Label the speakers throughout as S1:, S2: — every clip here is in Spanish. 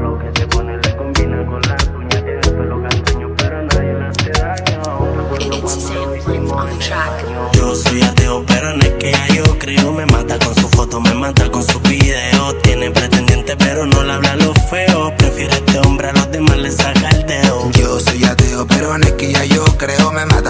S1: lo que pone le combina con las uñas. Pero nadie daño.
S2: Yo soy ateo, pero en el que ya yo creo. Me mata con su foto, me mata con sus videos. Tiene pretendiente, pero no le habla lo feo. Prefiere este hombre a los demás, le saca el dedo.
S1: Yo
S2: soy ateo, pero en el que ya yo creo. Me mata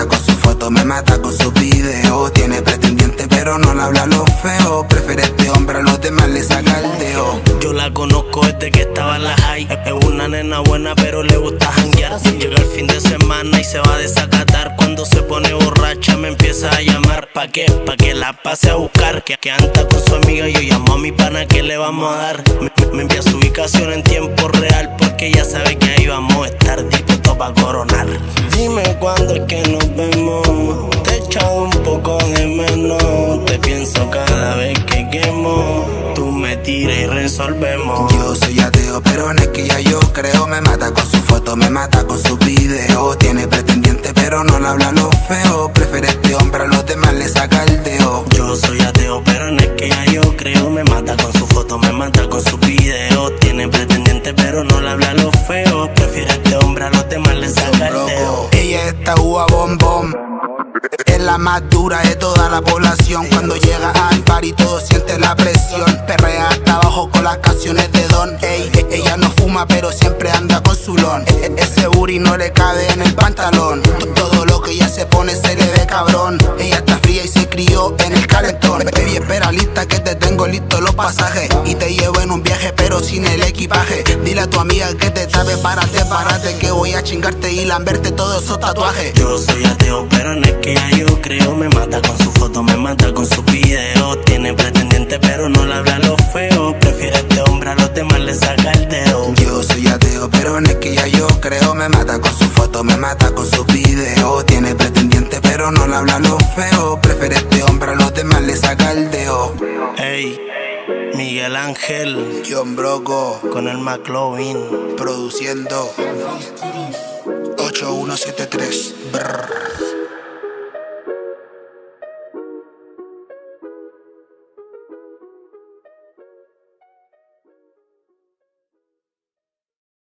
S1: Yo la conozco desde que estaba en la high. Es una nena buena, pero le gusta janguear. Llega el fin de semana y se va a desacatar. Cuando se pone borracha, me empieza a llamar. ¿Pa' qué? Pa' que la pase a buscar. Que, anda con su amiga. Yo llamo a mi pana que le vamos a dar. Me, me envía su ubicación en tiempo real. Porque ya sabe que ahí vamos a estar dispuestos pa' coronar. Dime cuándo es que nos vemos. Te he echado un poco de menos. Resolvemos.
S2: Yo soy ateo, pero no es que ya yo creo. Me mata con su foto, me mata con su video. Tiene pretendiente, pero no le habla lo feo. Prefiere este hombre a los demás, le saca el dedo.
S1: Yo soy ateo, pero no es que ya yo creo. Me mata con su foto, me mata con su video. Tiene pretendiente, pero no le habla lo feo. Prefiere este hombre a los demás, le saca el dedo.
S2: Ella está uva bombón. La más dura de toda la población. Cuando llega al par y todo siente la presión. Perrea hasta abajo con las canciones de Don. Ey, e- ella no fuma, pero siempre anda con su lon. E- e- Ese booty no le cabe en el pantalón. Todo lo que ella se pone se le ve cabrón. Ella está fría y se crió Y te llevo en un viaje, pero sin el equipaje. Dile a tu amiga que te tape, párate, párate. Que voy a chingarte y lamberte todos esos tatuajes.
S1: Yo soy ateo, pero no es que ya yo creo. Me mata con su foto, me mata con su video. Tiene pretendiente, pero no le habla lo feo. Prefiere este hombre a los demás, le saca el dedo.
S2: Yo soy ateo, pero no es que ya yo creo. Me mata con su foto, me mata con su video. Tiene pretendiente, pero no le habla lo feo. Prefiere este hombre a los demás, le saca el dedo.
S1: Hey, Miguel Ángel,
S2: John Broco,
S1: con el McLovin,
S2: produciendo 8173. Brr.